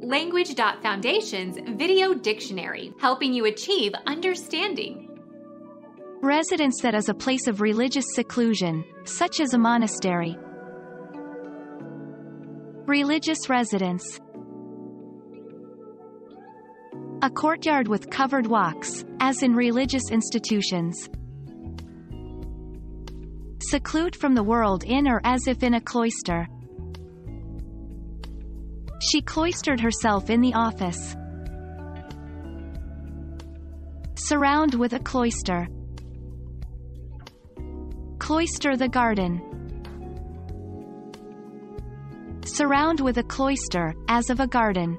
Language.Foundation's Video Dictionary, helping you achieve understanding. Residence that is a place of religious seclusion, such as a monastery. Religious residence. A courtyard with covered walks, as in religious institutions. Seclude from the world in or as if in a cloister. She cloistered herself in the office. Surround with a cloister. Cloister the garden. Surround with a cloister, as of a garden.